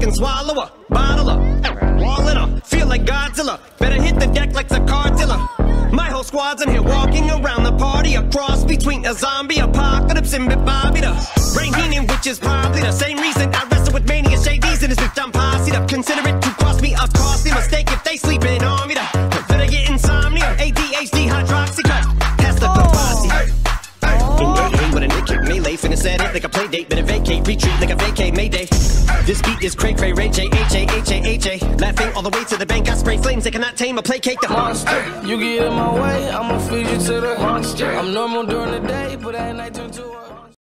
fucking swallow her. Bottle her. Eh, wall in her. Feel like Godzilla. Better hit the deck like the cartilla. My whole squad's in here walking around the party. A cross between a zombie apocalypse and Bobby the Rain Heenan, which is probably the same reason I wrestle with mania shades and this bitch I'm posse up. Consider it to cost me a costly mistake if they sleeping on me. The better get insomnia. ADHD hydroxy cut. Pass the oh. posse. In AA oh. with a nick kick melee, finna set it like a play date, better vacate, retreat like a vacate, mayday. This beat is cray cray, Ray J, H A, H A, H A. Laughing all the way to the bank, I spray flames, they cannot tame or placate the monster. You get in my way, I'ma feed you to the monster. I'm normal during the day, but at night turn to a